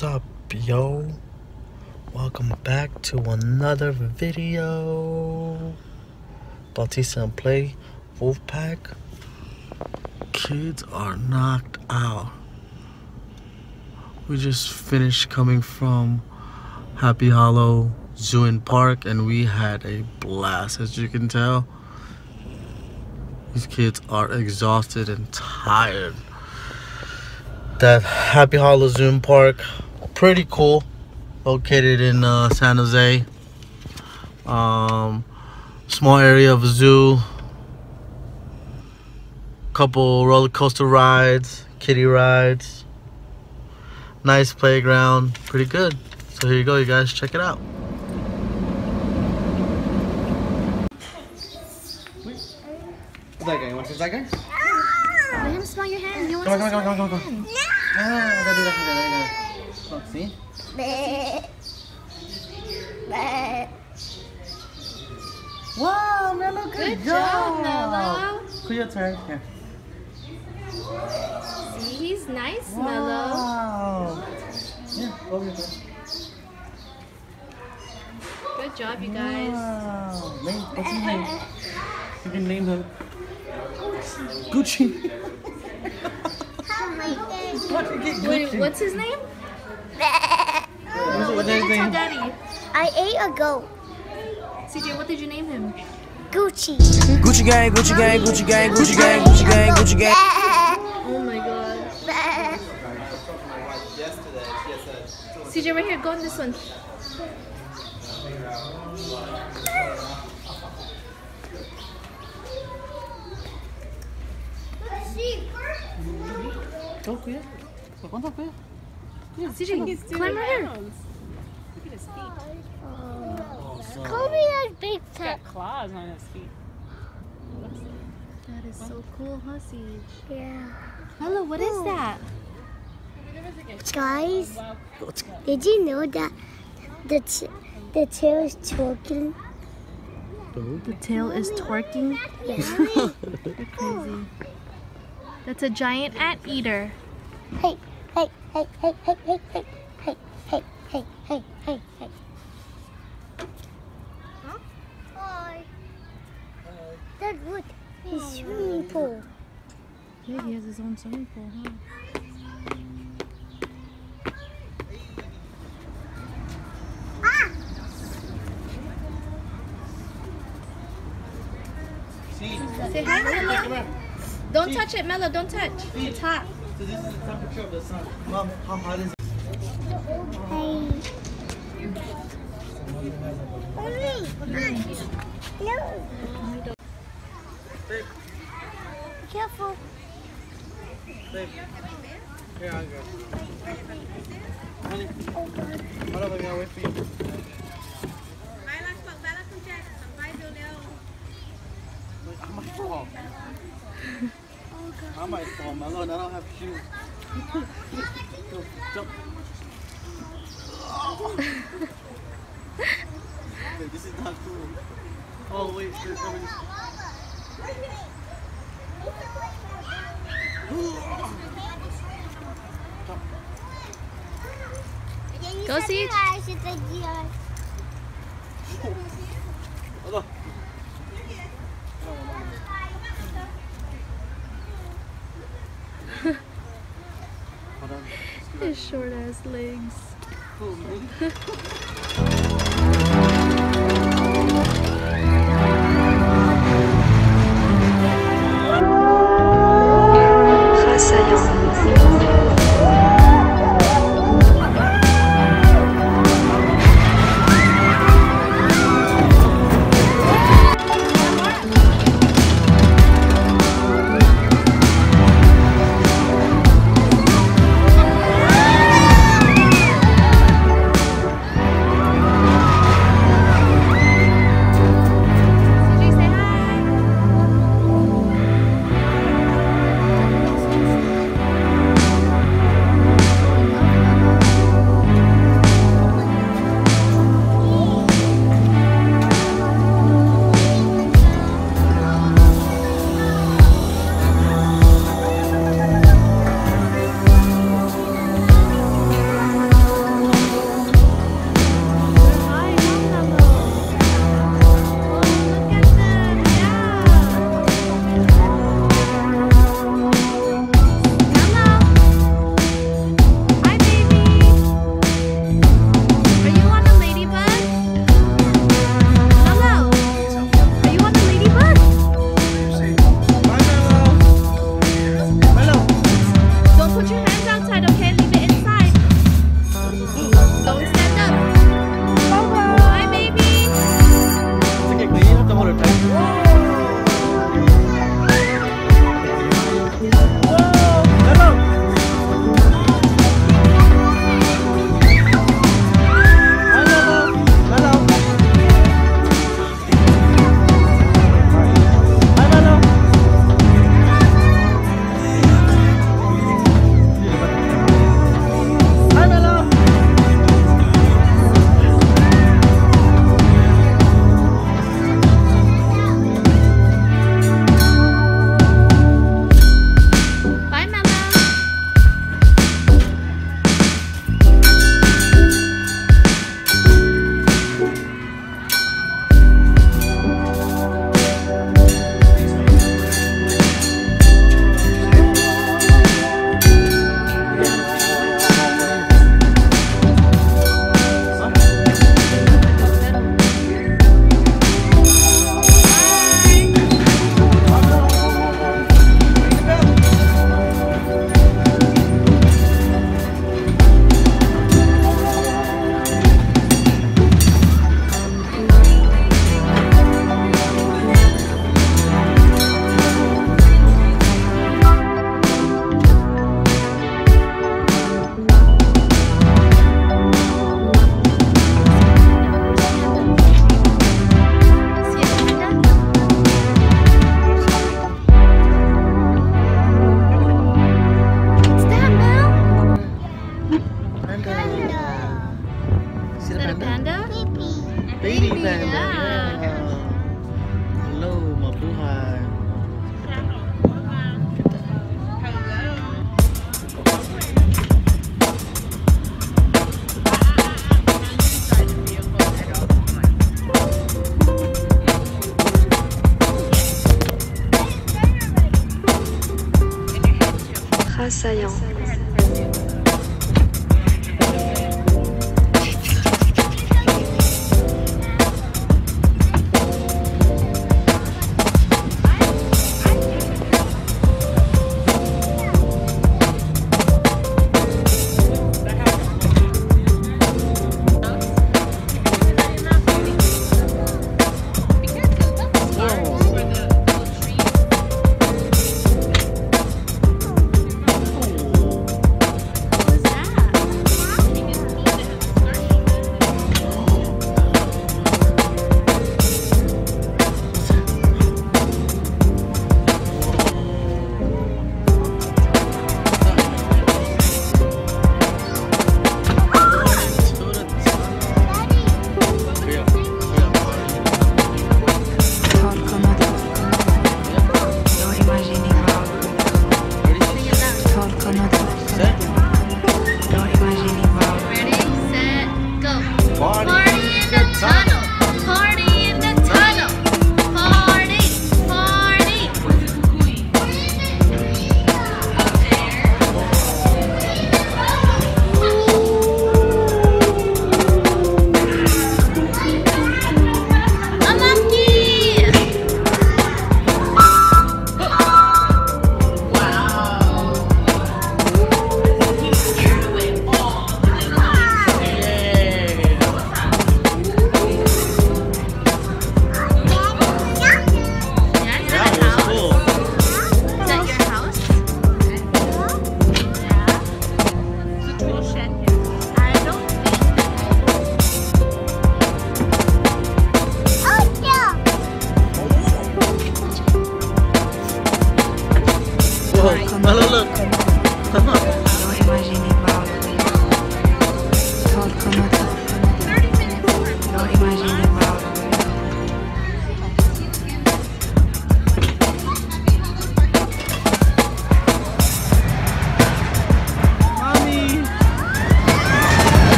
What's up, yo? Welcome back to another video. Bautista and Play Wolfpack. Kids are knocked out. We just finished coming from Happy Hollow Zoo and Park and we had a blast as you can tell. These kids are exhausted and tired. That Happy Hollow Zoo and Park, pretty cool. Located in uh, San Jose. Um, small area of a zoo. Couple roller coaster rides, kiddie rides. Nice playground, pretty good. So here you go, you guys, check it out. What's that guy? You want to that guy? Let him smell your hand. You want Come on, to come on, come on, come on, come on. Ah, I gotta do that, I gotta do that. Look, see? Wow, Mello, good, Good job, Mello. Cool, your turn. Here. See, he's nice, Mellow. Wow. Yeah, over your turn. Good job, you guys. Wow. Name, what's his name? You can name him. Gucci. what? Gucci. Wait, what's his name? What's, what's his Tell? Daddy. I ate a goat. CJ, what did you name him? Gucci. Gucci gang, Gucci gang, Gucci gang, Gucci gang, Gucci gang, Gucci gang. Oh my god. CJ, right here. Go on this one. Go, Kuya. Go, on top, Kuya. CJ, climb right here. Kobe has big tech. claws on his feet. That is so cool, huh, CJ? Yeah. Hello, what is that? Guys, did you know that the t- the tail is twerking? The tail is twerking. Yeah. You're crazy. That's a giant anteater. hey, hey, hey, hey, hey, hey, hey, hey, hey, hey, hey, hey, hey. Hi. That wood is swimming pool. Yeah, he has his own swimming pool, huh? Ah! See? Say hi, Mello. Don't touch it, Mello. Don't touch. It's hot. So this is the temperature of the sun. Mom, how hot is it? Hey. Mommy. No. Babe, Careful. babe. Here, I'll go. Honey, hold on, baby, I'll wait for you. I might fall. I might fall, my lord. I don't have shoes. Go, jump. Wait, this is not cool. Oh, wait. There's somebody. Go see it. Hold on. Hold on. His short ass legs. Cool, put your hands outside, okay?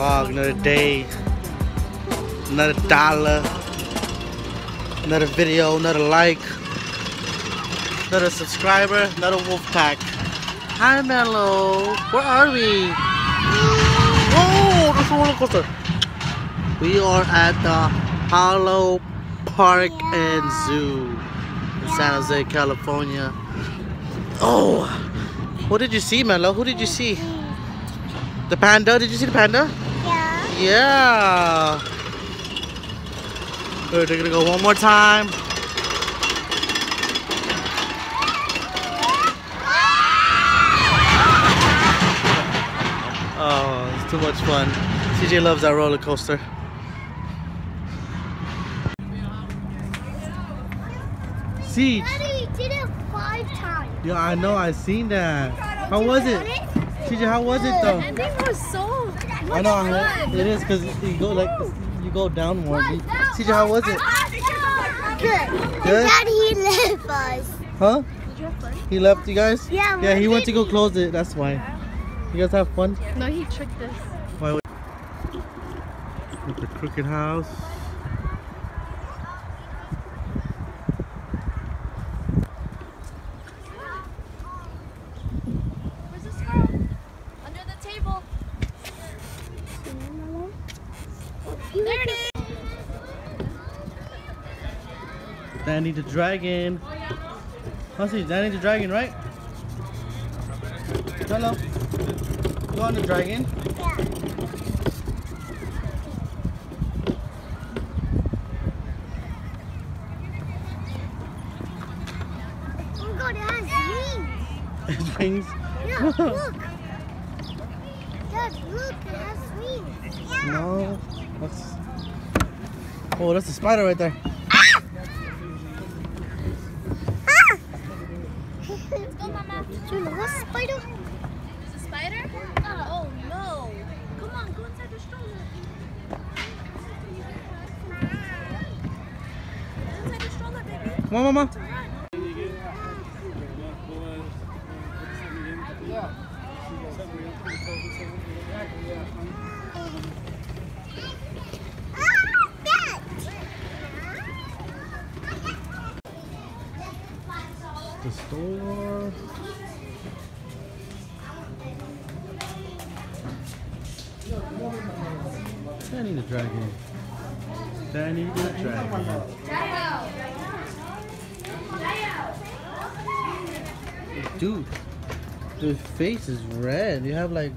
Vlog, another day, another dollar, another video, another like, another subscriber, another wolf pack. Hi Mello, where are we? Oh, there's a roller coaster. We are at the Hollow Park and Zoo in San Jose, California. Oh, what did you see, Mello? Who did you see? The panda? Did you see the panda? Yeah. Good, they're gonna go one more time. Oh, it's too much fun. CJ loves that roller coaster. Siege. Daddy, did it five times. Yeah, I know. I've seen that. How was it? CJ, how was it though? I think it was so. I know. I, it is because you go like you go down more. CJ, how was it? Good. Good? Daddy, he left us. Huh? He left you guys? Yeah, Yeah, he went to go close it. That's why. You guys have fun? No, he tricked us. Why? With the crooked house. Where's the squirrel? Under the table. There it is. Danny the Dragon. Hussy, Danny the Dragon, right? Hello. Go on the dragon. Oh God, it has wings. His wings. Yeah, look. Dad, look, it has wings. No. That's... Oh, that's a spider right there. Let's go, Mama. Julia, what's spider? Is it a spider? Oh no. Come on, go inside the stroller. Go inside the stroller, baby. Come Dude, your face is red. You have like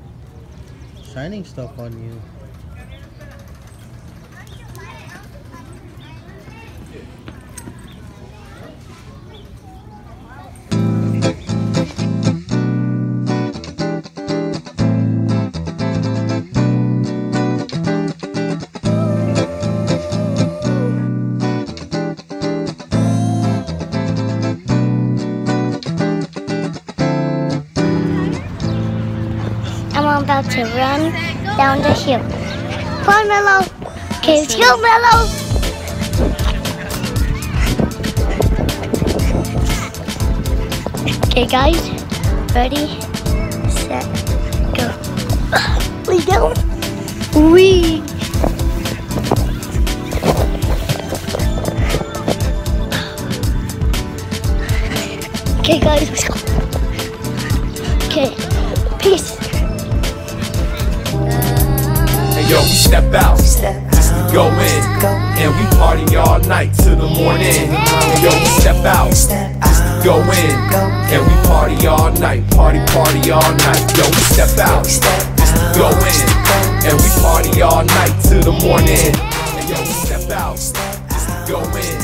shining stuff on you. About to run down the hill. Come on, Mellow. Okay, let's go, Mellow. Okay, guys. Ready, set, go. We down. We. Okay, guys, let's go. Okay, peace. Hey yo, we step out, just to go in, and we party all night till the morning. Yo, we step out, just to go in, and we party all night, party party all night. Yo, we step out, just to go in, and we party all night till the morning. Hey yo, we step out, just to go in.